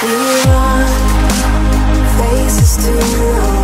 We run faces to